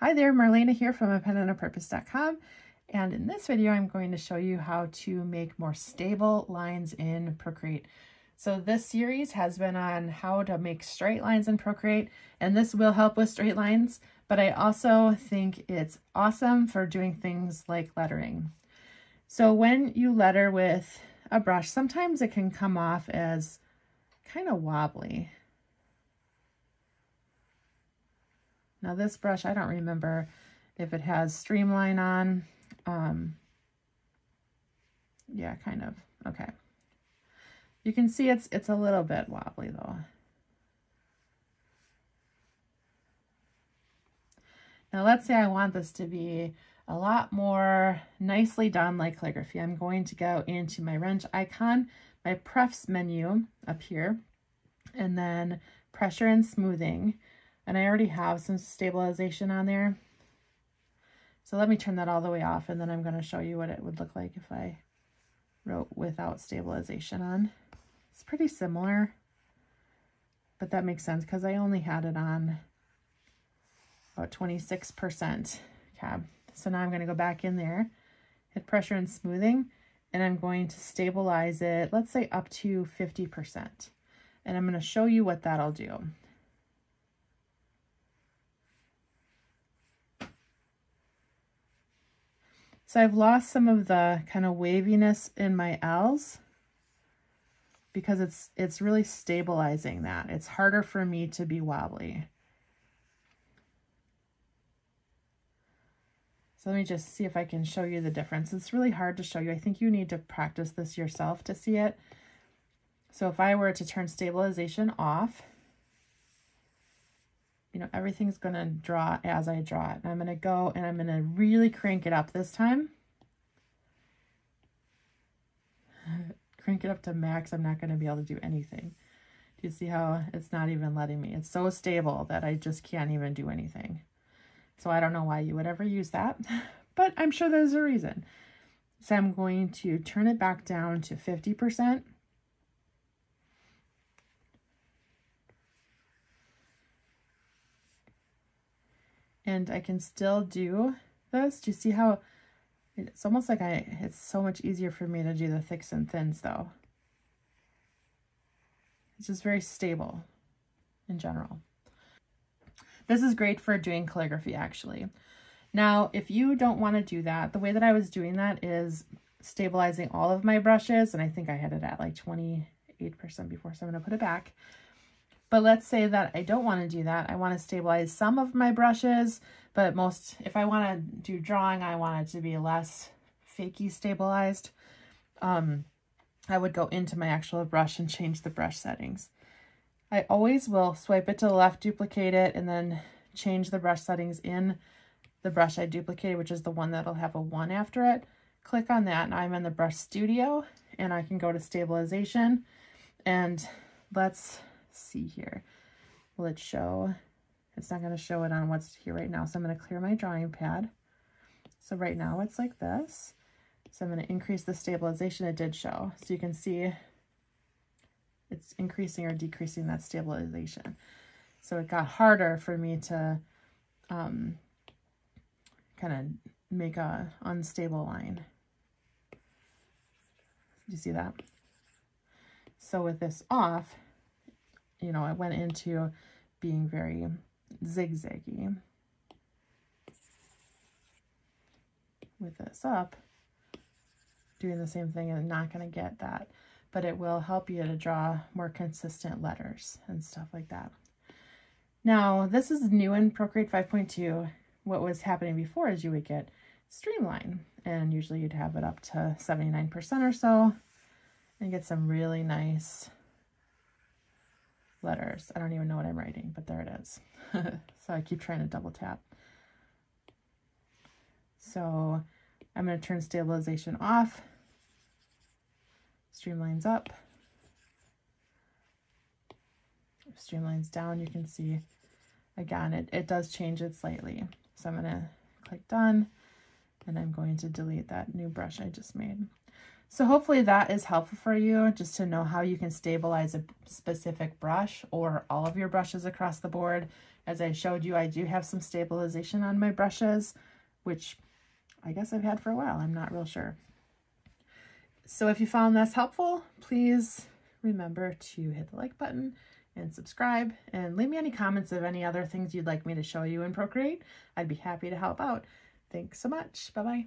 Hi there, Marlena here from a pen and a purpose.com. And in this video, I'm going to show you how to make more stable lines in Procreate. So this series has been on how to make straight lines in Procreate, and this will help with straight lines, but I also think it's awesome for doing things like lettering. So when you letter with a brush, sometimes it can come off as kind of wobbly. Now this brush, I don't remember if it has streamline on. Um, yeah, kind of. Okay. You can see it's it's a little bit wobbly though. Now let's say I want this to be a lot more nicely done like calligraphy. I'm going to go into my wrench icon, my prefs menu up here, and then pressure and smoothing. And I already have some stabilization on there. So let me turn that all the way off and then I'm going to show you what it would look like if I wrote without stabilization on. It's pretty similar, but that makes sense because I only had it on about 26% cab. So now I'm going to go back in there, hit pressure and smoothing, and I'm going to stabilize it, let's say up to 50%. And I'm going to show you what that'll do. So I've lost some of the kind of waviness in my L's because it's it's really stabilizing that. It's harder for me to be wobbly. So let me just see if I can show you the difference. It's really hard to show you. I think you need to practice this yourself to see it. So if I were to turn stabilization off, you know, everything's going to draw as I draw it. And I'm going to go and I'm going to really crank it up this time. crank it up to max. I'm not going to be able to do anything. Do you see how it's not even letting me? It's so stable that I just can't even do anything. So I don't know why you would ever use that, but I'm sure there's a reason. So I'm going to turn it back down to 50%. And I can still do this. Do you see how it's almost like I, it's so much easier for me to do the thicks and thins though. It's just very stable in general. This is great for doing calligraphy actually. Now, if you don't want to do that, the way that I was doing that is stabilizing all of my brushes, and I think I had it at like 28% before, so I'm going to put it back. But let's say that I don't want to do that. I want to stabilize some of my brushes, but most, if I want to do drawing, I want it to be less fakey stabilized. Um, I would go into my actual brush and change the brush settings. I always will swipe it to the left, duplicate it, and then change the brush settings in the brush I duplicated, which is the one that'll have a one after it. Click on that, and I'm in the brush studio, and I can go to stabilization, and let's see here. Will it show? It's not going to show it on what's here right now. So I'm going to clear my drawing pad. So right now it's like this. So I'm going to increase the stabilization it did show. So you can see it's increasing or decreasing that stabilization. So it got harder for me to um, kind of make a unstable line. Do you see that? So with this off, you know, I went into being very zigzaggy. With this up, doing the same thing and not going to get that, but it will help you to draw more consistent letters and stuff like that. Now, this is new in Procreate 5.2. What was happening before is you would get streamline, and usually you'd have it up to 79% or so, and get some really nice letters. I don't even know what I'm writing, but there it is. so I keep trying to double tap. So I'm going to turn stabilization off, streamlines up, streamlines down. You can see, again, it, it does change it slightly. So I'm going to click done, and I'm going to delete that new brush I just made. So hopefully that is helpful for you just to know how you can stabilize a specific brush or all of your brushes across the board As I showed you, I do have some stabilization on my brushes, which I guess I've had for a while. I'm not real sure. So if you found this helpful, please remember to hit the like button and subscribe and leave me any comments of any other things you'd like me to show you in Procreate. I'd be happy to help out. Thanks so much. Bye-bye.